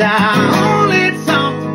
I only talk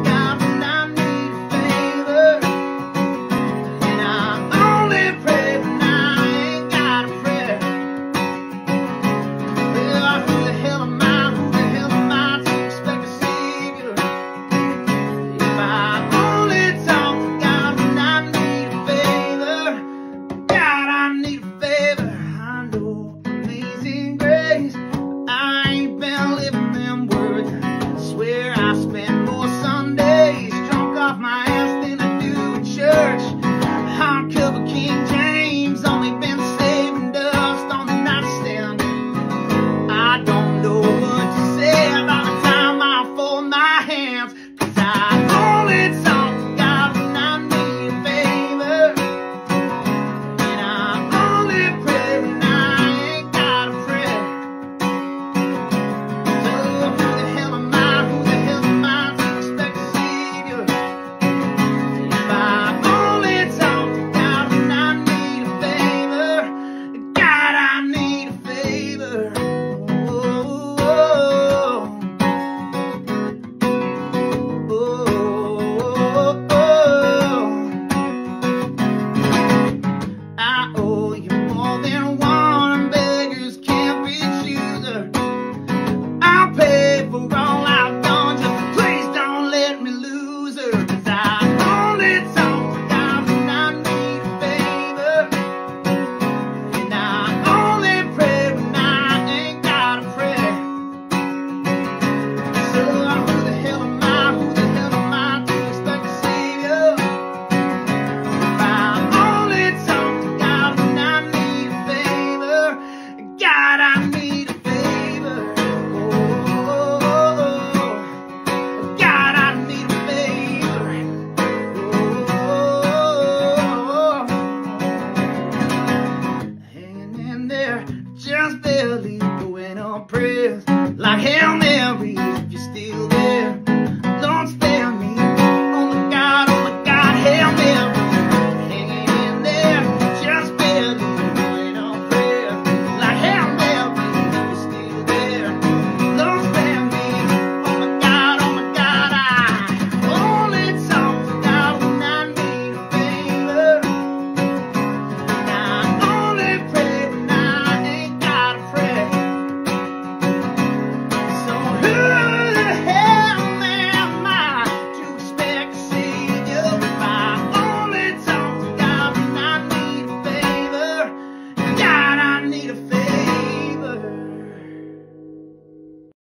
barely going on prayers.